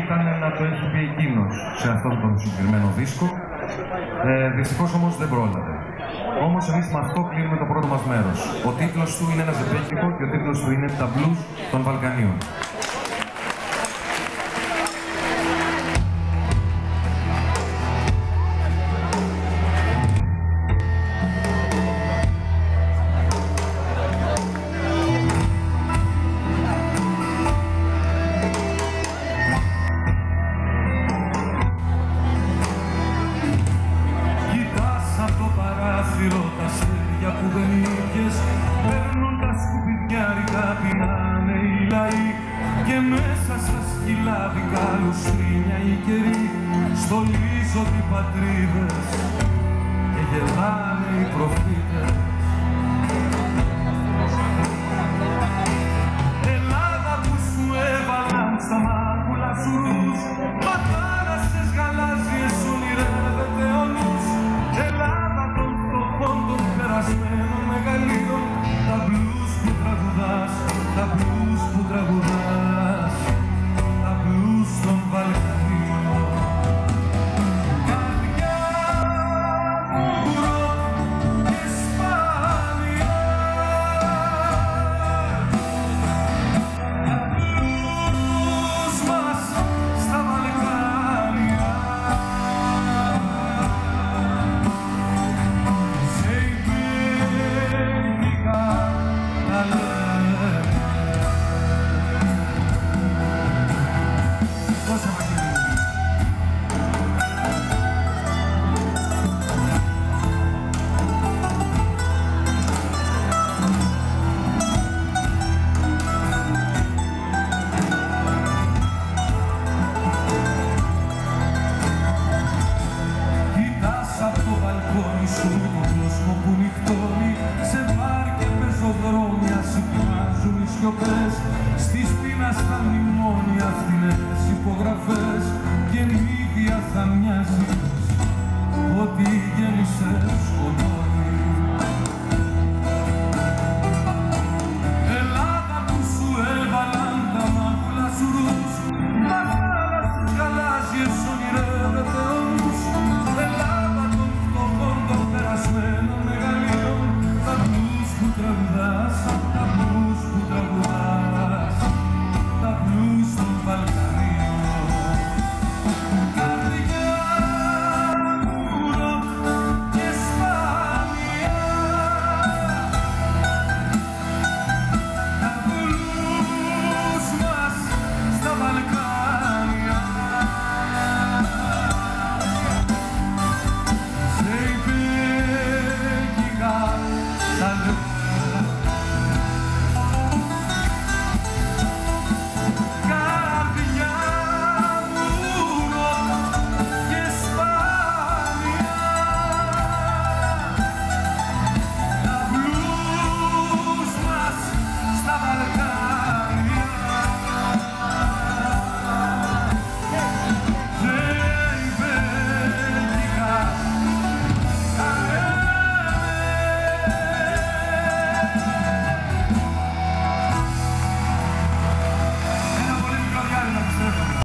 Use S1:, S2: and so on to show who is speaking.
S1: ήταν να το έχει πει εκείνος σε αυτόν τον συγκεκριμένο δίσκο. Ε, Δυστυχώς όμως δεν πρόλαβε. Όμως εμείς με αυτό κλείνουμε το πρώτο μας μέρος. Ο τίτλος του είναι ένας ζευγέκικο και ο τίτλος του είναι Τα Blues των Βαλκανίων.
S2: Μέσα στα σκυλάδικα λουστρίνια οι καιροί Στολίζονται οι πατρίδες και γελάνε οι προφήτες τον κόσμο που νυχτώνει Σε μπαρ και πεζοδρόμια συχνάζουν οι σιωπές. Στη σπίνα στα μνημόνια φτηνές υπογραφές Και νύδια θα μοιάζεις. Ότι γέννησες σκοτώ